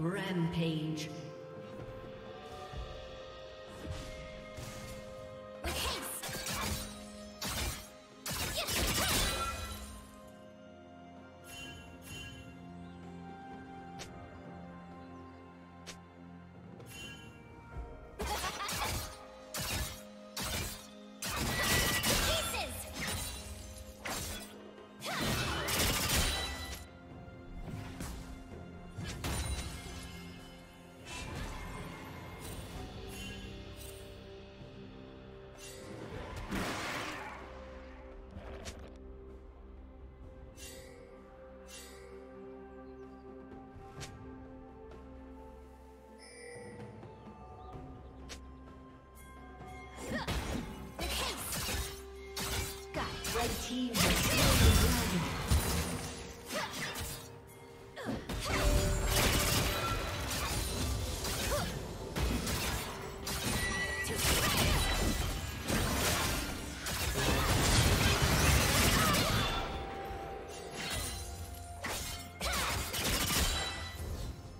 Rampage.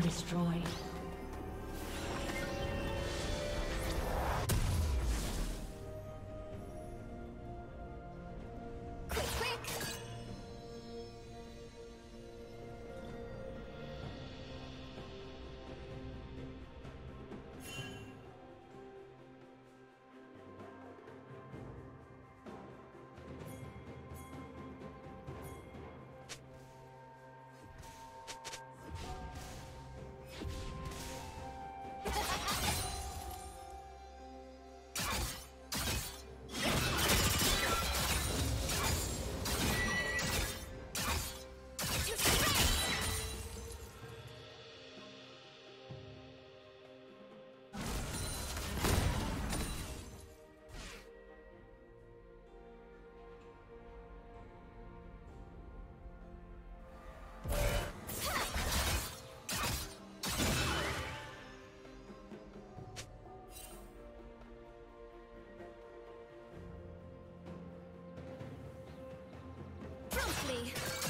Destroyed. Me.